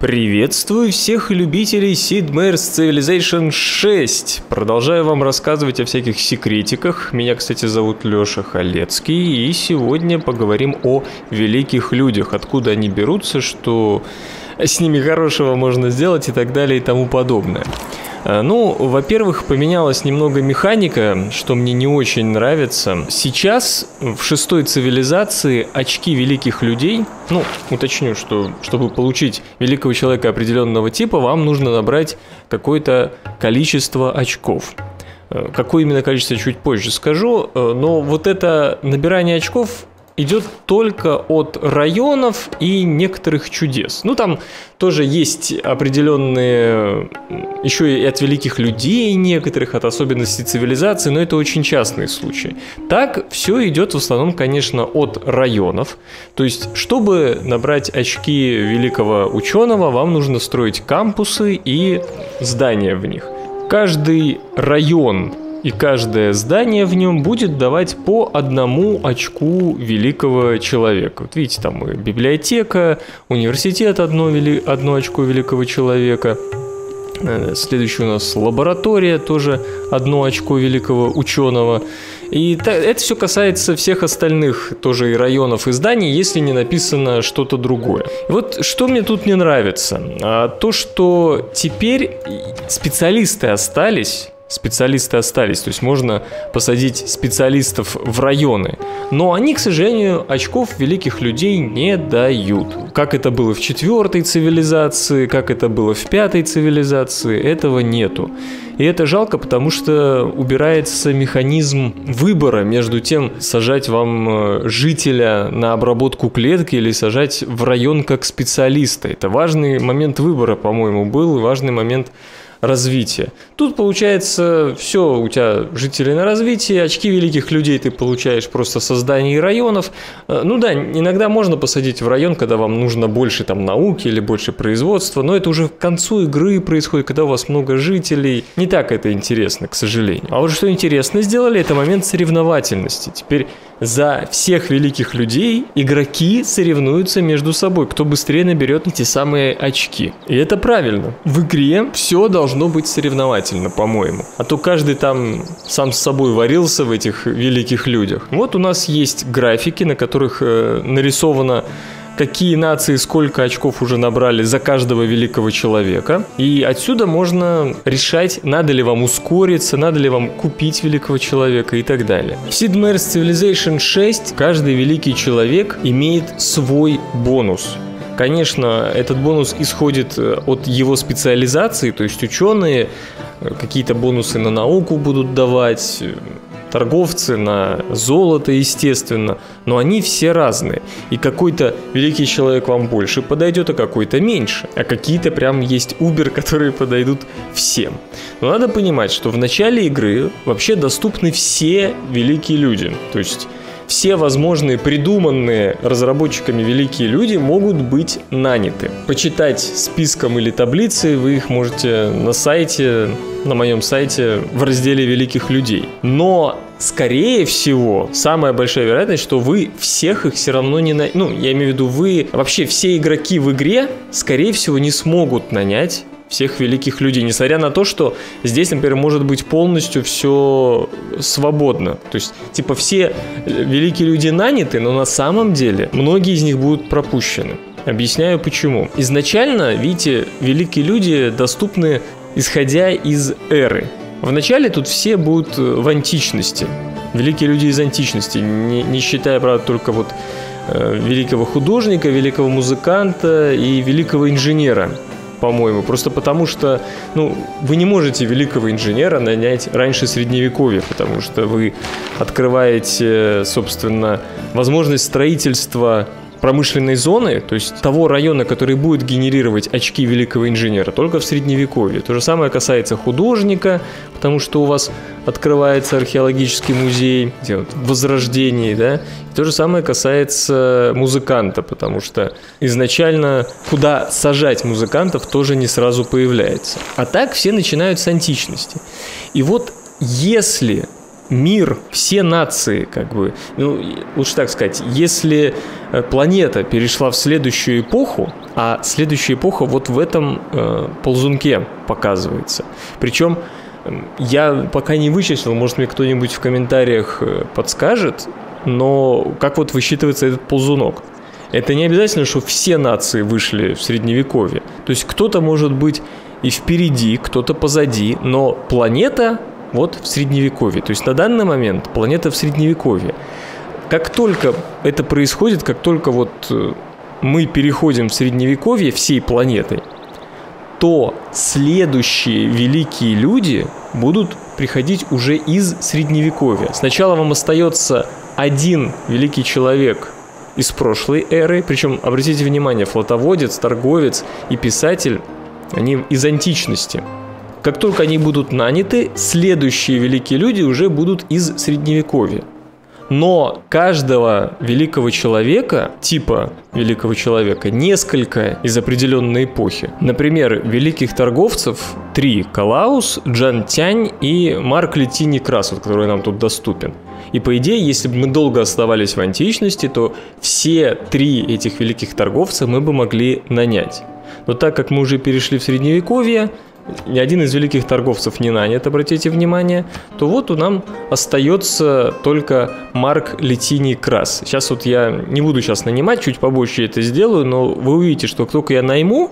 Приветствую всех любителей Sid Meier's Civilization 6. Продолжаю вам рассказывать о всяких секретиках. Меня, кстати, зовут Лёша Халецкий, и сегодня поговорим о великих людях, откуда они берутся, что с ними хорошего можно сделать и так далее и тому подобное. Э, ну, во-первых, поменялась немного механика, что мне не очень нравится. Сейчас в шестой цивилизации очки великих людей, ну, уточню, что чтобы получить великого человека определенного типа, вам нужно набрать какое-то количество очков. Э, какое именно количество, чуть позже скажу, э, но вот это набирание очков идет только от районов и некоторых чудес. Ну, там тоже есть определенные, еще и от великих людей некоторых, от особенностей цивилизации, но это очень частные случаи. Так все идет в основном, конечно, от районов. То есть, чтобы набрать очки великого ученого, вам нужно строить кампусы и здания в них. Каждый район и каждое здание в нем будет давать по одному очку великого человека. Вот видите, там и библиотека, университет одно, вели, одно очко великого человека. Э, следующий у нас лаборатория, тоже одно очко великого ученого. И это все касается всех остальных тоже и районов и зданий, если не написано что-то другое. Вот что мне тут не нравится, а то, что теперь специалисты остались специалисты остались. То есть можно посадить специалистов в районы. Но они, к сожалению, очков великих людей не дают. Как это было в четвертой цивилизации, как это было в пятой цивилизации, этого нету. И это жалко, потому что убирается механизм выбора между тем, сажать вам э, жителя на обработку клетки или сажать в район как специалиста. Это важный момент выбора, по-моему, был, важный момент развития. Тут получается все, у тебя жители на развитие, очки великих людей ты получаешь просто создании районов. Э, ну да, иногда можно посадить в район, когда вам нужно больше там науки или больше производства, но это уже к концу игры происходит, когда у вас много жителей. Не так это интересно, к сожалению. А вот что интересно сделали, это момент соревновательности. Теперь за всех великих людей игроки соревнуются между собой, кто быстрее наберет эти самые очки. И это правильно. В игре все должно быть соревновательно, по-моему. А то каждый там сам с собой варился в этих великих людях. Вот у нас есть графики, на которых э, нарисовано какие нации сколько очков уже набрали за каждого великого человека. И отсюда можно решать, надо ли вам ускориться, надо ли вам купить великого человека и так далее. В Sid Meier's Civilization 6 каждый великий человек имеет свой бонус. Конечно, этот бонус исходит э, от его специализации, то есть ученые э, какие-то бонусы на науку будут давать, торговцы, на золото, естественно, но они все разные. И какой-то великий человек вам больше подойдет, а какой-то меньше. А какие-то прям есть Uber, которые подойдут всем. Но надо понимать, что в начале игры вообще доступны все великие люди. То есть все возможные придуманные разработчиками великие люди могут быть наняты. Почитать списком или таблицей вы их можете на сайте, на моем сайте в разделе великих людей. Но скорее всего, самая большая вероятность, что вы всех их все равно не... На... Ну, я имею в виду, вы... Вообще все игроки в игре, скорее всего, не смогут нанять всех великих людей, несмотря на то, что здесь, например, может быть полностью все свободно. То есть, типа, все великие люди наняты, но на самом деле многие из них будут пропущены. Объясняю почему. Изначально, видите, великие люди доступны исходя из эры. Вначале тут все будут в античности. Великие люди из античности, не, не считая, правда, только вот э, великого художника, великого музыканта и великого инженера по-моему. Просто потому что, ну, вы не можете великого инженера нанять раньше средневековья, потому что вы открываете, собственно, возможность строительства промышленной зоны, то есть того района, который будет генерировать очки великого инженера, только в средневековье. То же самое касается художника, потому что у вас открывается археологический музей, где вот возрождение, да. И то же самое касается музыканта, потому что изначально куда сажать музыкантов тоже не сразу появляется. А так все начинают с античности. И вот если мир, все нации, как бы, ну, лучше так сказать, если планета перешла в следующую эпоху, а следующая эпоха вот в этом э, ползунке показывается. Причем я пока не вычислил, может мне кто-нибудь в комментариях э, подскажет, но как вот высчитывается этот ползунок? Это не обязательно, что все нации вышли в средневековье. То есть кто-то может быть и впереди, кто-то позади, но планета вот в средневековье. То есть на данный момент планета в средневековье. Как только это происходит, как только вот э, мы переходим в средневековье всей планетой, то следующие великие люди будут приходить уже из средневековья. Сначала вам остается один великий человек из прошлой эры, причем, обратите внимание, флотоводец, торговец и писатель, они из античности. Как только они будут наняты, следующие великие люди уже будут из средневековья. Но каждого великого человека, типа великого человека, несколько из определенной эпохи. Например, великих торговцев три – Калаус, Джан Тянь и Марк Летини Крас, вот, который нам тут доступен. И по идее, если бы мы долго оставались в античности, то все три этих великих торговца мы бы могли нанять. Но так как мы уже перешли в средневековье, ни один из великих торговцев не нанят, обратите внимание, то вот у нам остается только Марк Летиний Крас. Сейчас вот я не буду сейчас нанимать, чуть побольше это сделаю, но вы увидите, что как только я найму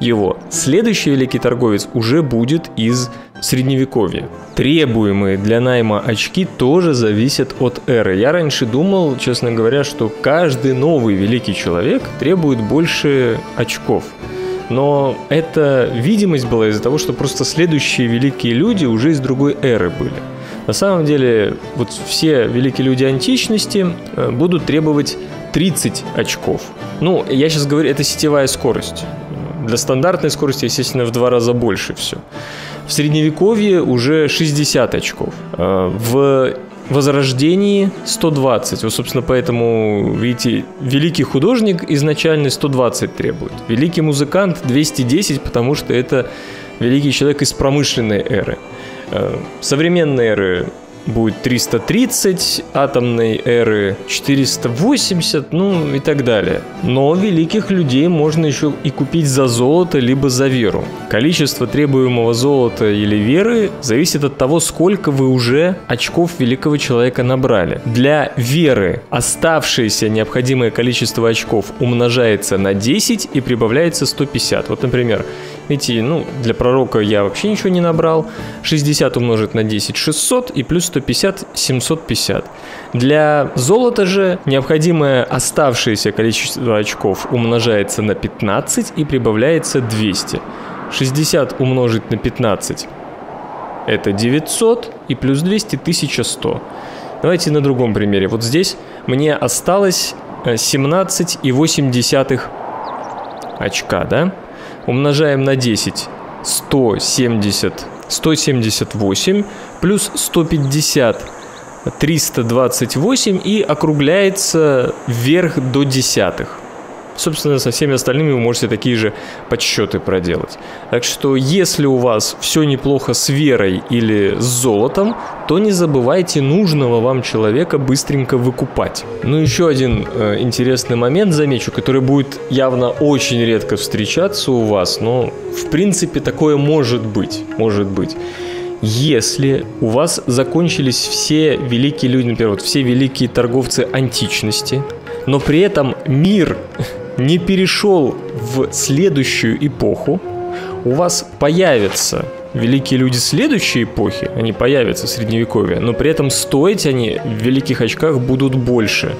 его, следующий великий торговец уже будет из средневековья. Требуемые для найма очки тоже зависят от эры. Я раньше думал, честно говоря, что каждый новый великий человек требует больше очков – но эта видимость была из-за того, что просто следующие великие люди уже из другой эры были. На самом деле, вот все великие люди античности э, будут требовать 30 очков. Ну, я сейчас говорю, это сетевая скорость. Для стандартной скорости, естественно, в два раза больше все. В средневековье уже 60 очков. Э, в Возрождении 120. Вот, собственно, поэтому, видите, великий художник изначально 120 требует. Великий музыкант 210, потому что это великий человек из промышленной эры. Э, современной эры будет 330, атомной эры 480, ну и так далее. Но великих людей можно еще и купить за золото, либо за веру. Количество требуемого золота или веры зависит от того, сколько вы уже очков великого человека набрали. Для веры оставшееся необходимое количество очков умножается на 10 и прибавляется 150. Вот, например, Видите, ну, для пророка я вообще ничего не набрал. 60 умножить на 10 – 600, и плюс 150 – 750. Для золота же необходимое оставшееся количество очков умножается на 15 и прибавляется 200. 60 умножить на 15 – это 900, и плюс 200 – 1100. Давайте на другом примере. Вот здесь мне осталось 17,8 э, очка, да? Умножаем на 10, 170, 178 плюс 150, 328 и округляется вверх до десятых. Собственно, со всеми остальными вы можете такие же подсчеты проделать. Так что, если у вас все неплохо с верой или с золотом, то не забывайте нужного вам человека быстренько выкупать. Ну, еще один э, интересный момент замечу, который будет явно очень редко встречаться у вас, но в принципе такое может быть, может быть. Если у вас закончились все великие люди, например, вот все великие торговцы античности, но при этом мир не перешел в следующую эпоху, у вас появятся великие люди следующей эпохи, они появятся в Средневековье, но при этом стоить они в великих очках будут больше.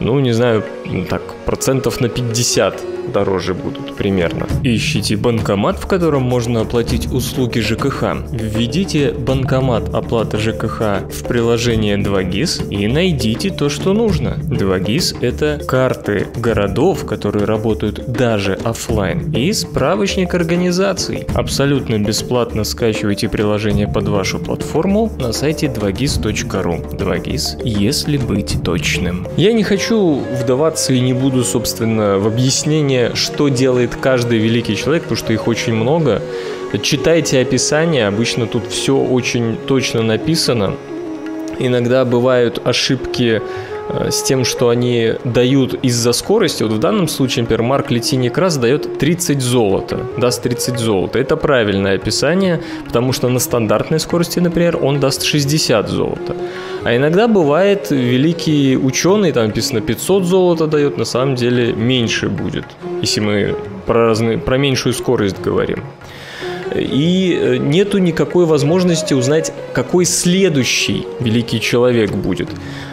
Ну, не знаю, так, процентов на 50 дороже будут примерно. Ищите банкомат, в котором можно оплатить услуги ЖКХ. Введите банкомат оплата ЖКХ в приложение 2GIS и найдите то, что нужно. 2GIS – это карты городов, которые работают даже офлайн, и справочник организаций. Абсолютно бесплатно скачивайте приложение под вашу платформу на сайте 2gis.ru. 2GIS, если быть точным. Я не хочу вдаваться и не буду, собственно, в объяснение что делает каждый великий человек, потому что их очень много. Читайте описание, обычно тут все очень точно написано. Иногда бывают ошибки с тем, что они дают из-за скорости. Вот в данном случае, например, Марк Летиний Крас дает 30 золота, даст 30 золота. Это правильное описание, потому что на стандартной скорости, например, он даст 60 золота. А иногда бывает великий ученый, там написано 500 золота дает, на самом деле меньше будет, если мы про, разные, про меньшую скорость говорим и э, нету никакой возможности узнать, какой следующий великий человек будет.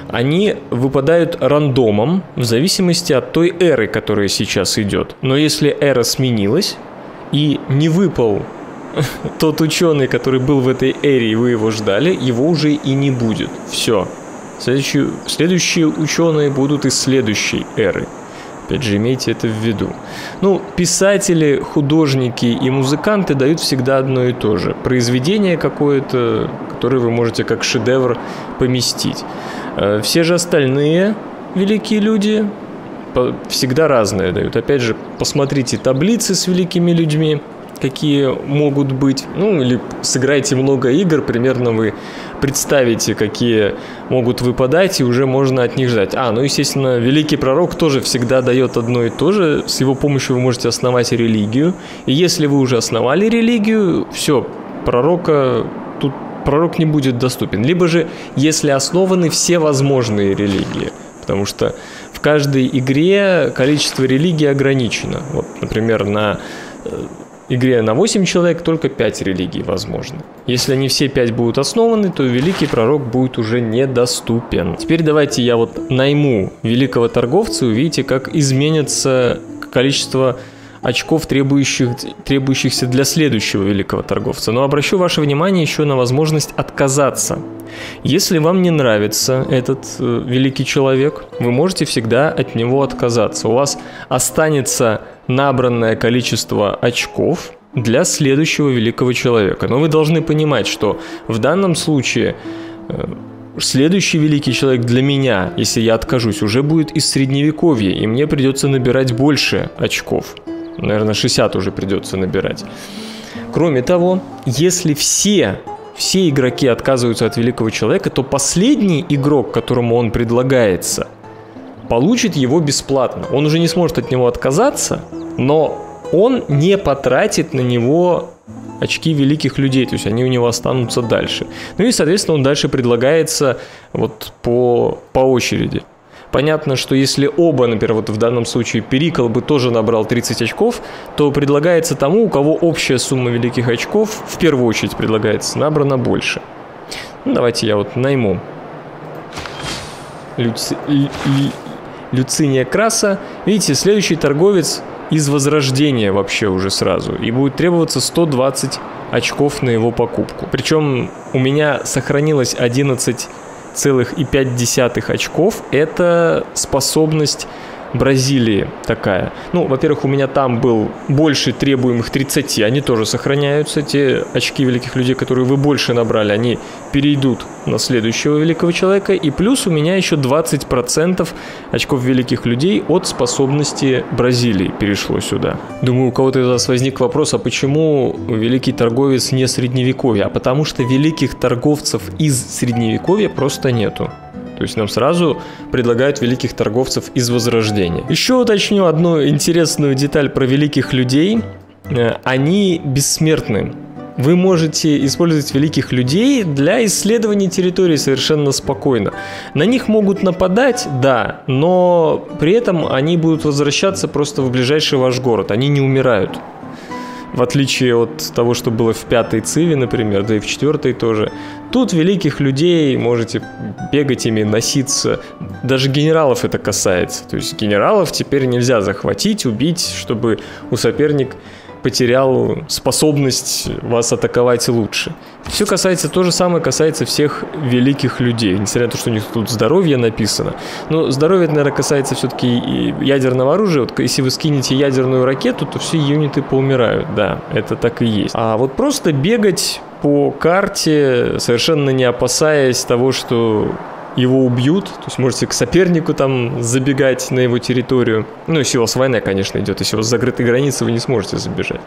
Они выпадают рандомом в зависимости от той эры, которая сейчас идет. Но если эра сменилась и не выпал тот ученый, который был в этой эре, и вы его ждали, его уже и не будет. Все. Следующие, следующие ученые будут из следующей эры. Опять же, имейте это в виду. Ну, писатели, художники и музыканты дают всегда одно и то же. Произведение какое-то, которое вы можете как шедевр поместить. Э, все же остальные великие люди всегда разные дают. Опять же, посмотрите таблицы с великими людьми, какие могут быть. Ну, или сыграйте много игр, примерно вы представите, какие могут выпадать, и уже можно от них ждать. А, ну, естественно, великий пророк тоже всегда дает одно и то же. С его помощью вы можете основать религию. И если вы уже основали религию, все, пророка тут пророк не будет доступен. Либо же, если основаны все возможные религии. Потому что в каждой игре количество религий ограничено. Вот, например, на э, игре на 8 человек только 5 религий возможно. Если они все 5 будут основаны, то великий пророк будет уже недоступен. Теперь давайте я вот найму великого торговца, увидите, как изменится количество очков, требующих, требующихся для следующего великого торговца. Но обращу ваше внимание еще на возможность отказаться. Если вам не нравится этот э, великий человек, вы можете всегда от него отказаться. У вас останется набранное количество очков для следующего великого человека. Но вы должны понимать, что в данном случае э, следующий великий человек для меня, если я откажусь, уже будет из средневековья, и мне придется набирать больше очков. Наверное, 60 уже придется набирать. Кроме того, если все все игроки отказываются от великого человека, то последний игрок, которому он предлагается, получит его бесплатно. Он уже не сможет от него отказаться, но он не потратит на него очки великих людей, то есть они у него останутся дальше. Ну и, соответственно, он дальше предлагается вот по, по очереди. Понятно, что если оба, например, вот в данном случае Перикл бы тоже набрал 30 очков, то предлагается тому, у кого общая сумма великих очков, в первую очередь предлагается, набрана больше. Ну, давайте я вот найму Люци... Лю... Люциния Краса. Видите, следующий торговец из Возрождения вообще уже сразу. И будет требоваться 120 очков на его покупку. Причем у меня сохранилось 11 целых и пять десятых очков – это способность Бразилии такая. Ну, во-первых, у меня там был больше требуемых 30, они тоже сохраняются. Те очки великих людей, которые вы больше набрали, они перейдут на следующего великого человека. И плюс у меня еще 20% очков великих людей от способности Бразилии перешло сюда. Думаю, у кого-то из вас возник вопрос, а почему великий торговец не средневековья? А потому что великих торговцев из средневековья просто нету. То есть нам сразу предлагают великих торговцев из Возрождения. Еще уточню одну интересную деталь про великих людей. Э, они бессмертны. Вы можете использовать великих людей для исследования территории совершенно спокойно. На них могут нападать, да, но при этом они будут возвращаться просто в ближайший ваш город. Они не умирают. В отличие от того, что было в пятой циве, например, да и в четвертой тоже. Тут великих людей можете бегать ими, носиться. Даже генералов это касается. То есть генералов теперь нельзя захватить, убить, чтобы у соперника потерял способность вас атаковать лучше. Все касается, то же самое касается всех великих людей, несмотря на то, что у них тут здоровье написано. Но здоровье, наверное, касается все-таки ядерного оружия. Вот если вы скинете ядерную ракету, то все юниты поумирают. Да, это так и есть. А вот просто бегать по карте, совершенно не опасаясь того, что его убьют, то есть можете к сопернику там забегать на его территорию. Ну, если у вас война, конечно, идет, если у вас закрытые границы, вы не сможете забежать.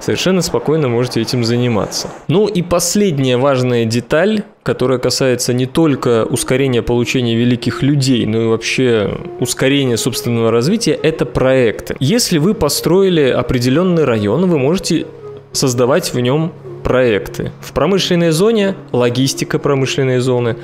Совершенно спокойно можете этим заниматься. Ну и последняя важная деталь, которая касается не только ускорения получения великих людей, но и вообще ускорения собственного развития, это проекты. Если вы построили определенный район, вы можете создавать в нем проекты. В промышленной зоне логистика промышленной зоны,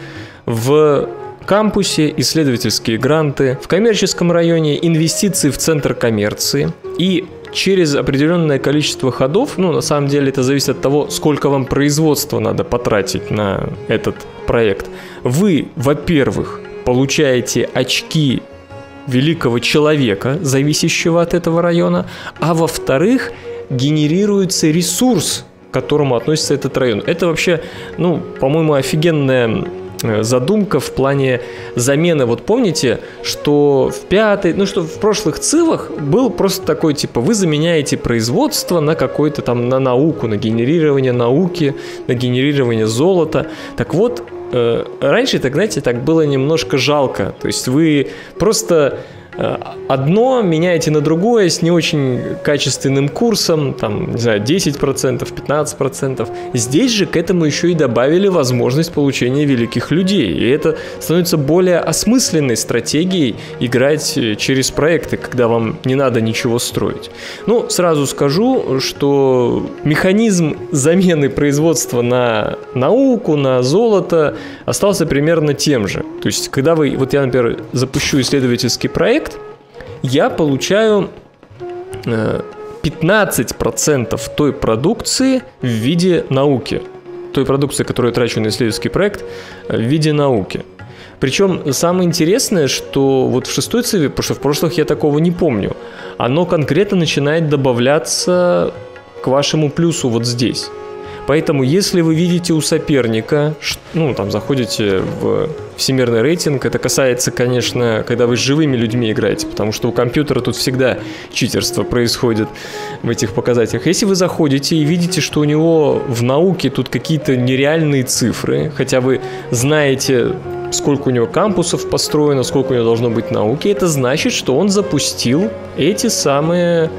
в кампусе исследовательские гранты, в коммерческом районе инвестиции в центр коммерции и через определенное количество ходов, ну, на самом деле это зависит от того, сколько вам производства надо потратить на этот проект, вы, во-первых, получаете очки великого человека, зависящего от этого района, а во-вторых, генерируется ресурс, к которому относится этот район. Это вообще, ну, по-моему, офигенная задумка в плане замены. Вот помните, что в пятой, ну что в прошлых цивах был просто такой типа, вы заменяете производство на какой-то там, на науку, на генерирование науки, на генерирование золота. Так вот, э, раньше, так знаете, так было немножко жалко. То есть вы просто Э, одно меняете на другое с не очень качественным курсом, там, не знаю, 10%, 15%. Здесь же к этому еще и добавили возможность получения великих людей. И это становится более осмысленной стратегией играть э, через проекты, когда вам не надо ничего строить. Ну, сразу скажу, что механизм замены производства на науку, на золото остался примерно тем же. То есть, когда вы, вот я, например, запущу исследовательский проект, я получаю 15% э, той продукции в виде науки. Той продукции, которую я трачу на исследовательский проект, э, в виде науки. Причем самое интересное, что вот в шестой циве, потому что в прошлых я такого не помню, оно конкретно начинает добавляться к вашему плюсу вот здесь. Поэтому, если вы видите у соперника, ну, там, заходите в всемирный рейтинг, это касается, конечно, когда вы с живыми людьми играете, потому что у компьютера тут всегда читерство происходит в этих показателях. Если вы заходите и видите, что у него в науке тут какие-то нереальные цифры, хотя вы знаете сколько у него кампусов построено, сколько у него должно быть науки, это значит, что он запустил эти самые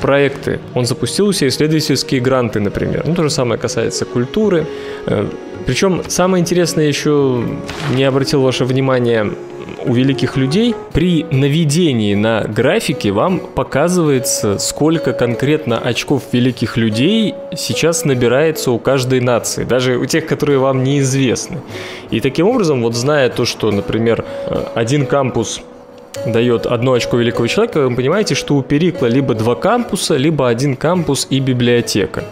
проекты. Он запустил у себя исследовательские гранты, например. Ну, то же самое касается культуры. Э, Причем самое интересное еще не обратил ваше внимание у великих людей при наведении на графике вам показывается, сколько конкретно очков великих людей сейчас набирается у каждой нации, даже у тех, которые вам неизвестны. И таким образом, вот зная то, что, например, э, один кампус дает одно очко великого человека, вы понимаете, что у Перикла либо два кампуса, либо один кампус и библиотека.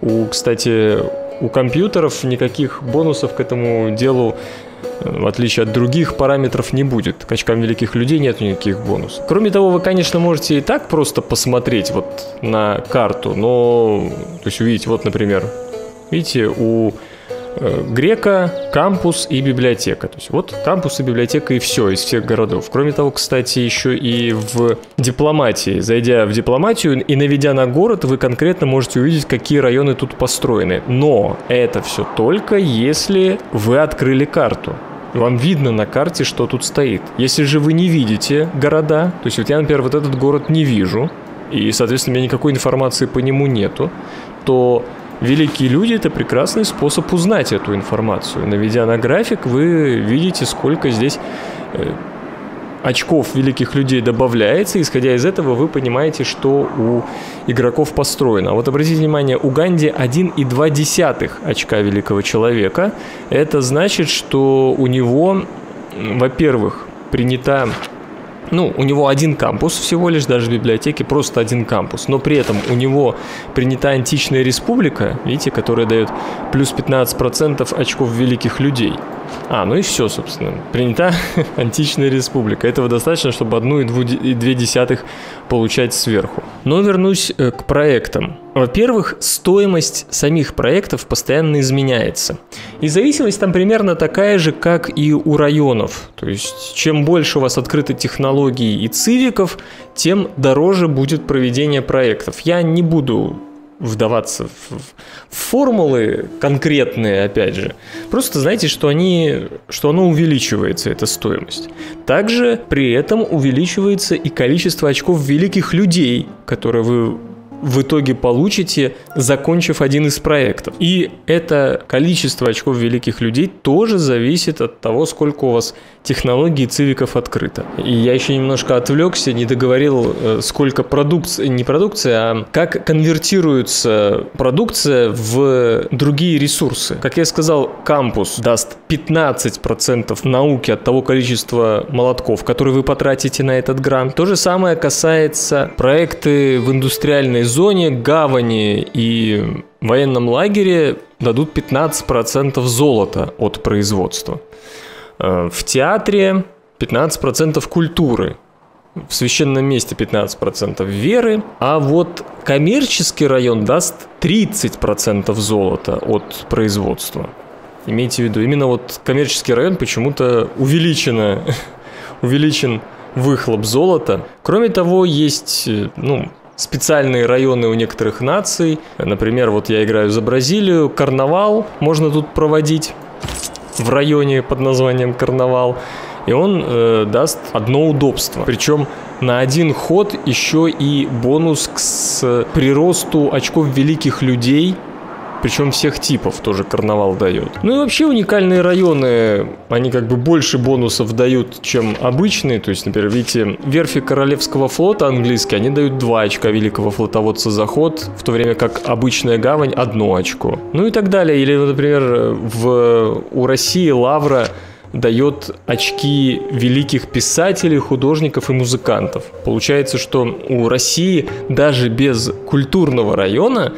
У, кстати, у компьютеров никаких бонусов к этому делу э, в отличие от других параметров, не будет. К очкам великих людей нет никаких бонусов. Кроме того, вы, конечно, можете и так просто посмотреть вот на карту, но, то есть увидеть, вот, например, видите, у Грека, кампус и библиотека. То есть вот кампус и библиотека и все из всех городов. Кроме того, кстати, еще и в дипломатии. Зайдя в дипломатию и наведя на город, вы конкретно можете увидеть, какие районы тут построены. Но это все только если вы открыли карту. Вам видно на карте, что тут стоит. Если же вы не видите города, то есть вот я, например, вот этот город не вижу, и, соответственно, у меня никакой информации по нему нету, то Великие люди – это прекрасный способ узнать эту информацию. Наведя на график, вы видите, сколько здесь э, очков великих людей добавляется. Исходя из этого, вы понимаете, что у игроков построено. А вот обратите внимание, у Ганди 1,2 очка великого человека. Это значит, что у него, во-первых, принята ну, у него один кампус всего лишь, даже в библиотеке просто один кампус, но при этом у него принята античная республика, видите, которая дает плюс 15% очков великих людей. А, ну и все, собственно. Принята античная республика. Этого достаточно, чтобы одну и, дву, и две десятых получать сверху. Но вернусь э, к проектам. Во-первых, стоимость самих проектов постоянно изменяется. И зависимость там примерно такая же, как и у районов. То есть, чем больше у вас открыты технологий и цивиков, тем дороже будет проведение проектов. Я не буду вдаваться в, формулы конкретные, опять же. Просто знайте, что, они, что оно увеличивается, эта стоимость. Также при этом увеличивается и количество очков великих людей, которые вы в итоге получите, закончив один из проектов. И это количество очков великих людей тоже зависит от того, сколько у вас технологий цивиков открыто. И я еще немножко отвлекся, не договорил, э, сколько продукции, не продукция, а как конвертируется продукция в другие ресурсы. Как я сказал, кампус даст 15% науки от того количества молотков, которые вы потратите на этот грант. То же самое касается проекты в индустриальной зоне, гавани и военном лагере дадут 15% золота от производства. Э, в театре 15% культуры, в священном месте 15% веры, а вот коммерческий район даст 30% золота от производства. Имейте в виду, именно вот коммерческий район почему-то увеличено, увеличен выхлоп золота. Кроме того, есть ну, специальные районы у некоторых наций. Например, вот я играю за Бразилию, карнавал можно тут проводить в районе под названием Карнавал. И он э, даст одно удобство. Причем на один ход еще и бонус к с приросту очков великих людей причем всех типов тоже карнавал дает. Ну и вообще уникальные районы, они как бы больше бонусов дают, чем обычные. То есть, например, видите, верфи Королевского флота английские, они дают 2 очка великого флотоводца за ход, в то время как обычная гавань одно очко. Ну и так далее. Или, например, в, у России Лавра дает очки великих писателей, художников и музыкантов. Получается, что у России даже без культурного района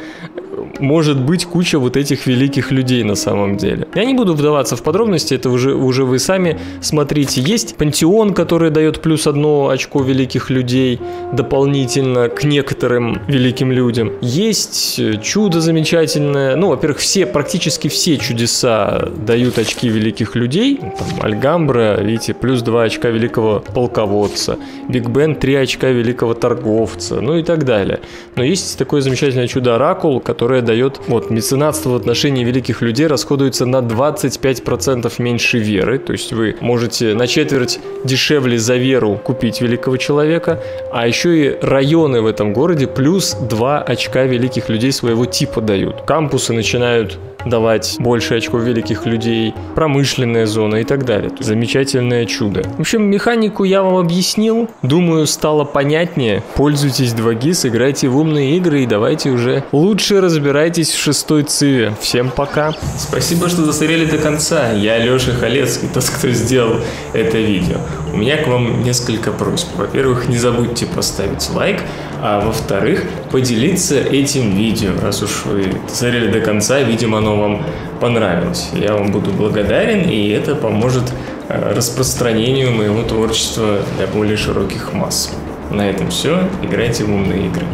может быть куча вот этих великих людей на самом деле. Я не буду вдаваться в подробности, это уже, уже вы сами смотрите. Есть пантеон, который дает плюс одно очко великих людей дополнительно к некоторым великим людям. Есть чудо замечательное. Ну, во-первых, все, практически все чудеса дают очки великих людей. Там Альгамбра, видите, плюс 2 очка великого полководца. Биг Бен 3 очка великого торговца. Ну и так далее. Но есть такое замечательное чудо Оракул, которое дает, вот, меценатство в отношении великих людей расходуется на 25% меньше веры, то есть вы можете на четверть дешевле за веру купить великого человека, а еще и районы в этом городе плюс 2 очка великих людей своего типа дают. Кампусы начинают давать больше очков великих людей, промышленная зона и так далее. Замечательное чудо. В общем, механику я вам объяснил. Думаю, стало понятнее. Пользуйтесь 2GIS, играйте в умные игры и давайте уже лучше разбирайтесь в шестой циве. Всем пока. Спасибо, что досмотрели до конца. Я Леша Халецкий, тот, кто сделал это видео. У меня к вам несколько просьб. Во-первых, не забудьте поставить лайк, а во-вторых, поделиться этим видео. Раз уж вы смотрели до конца, видимо, оно вам понравилось. Я вам буду благодарен, и это поможет э, распространению моего творчества для более широких масс. На этом все. Играйте в умные игры.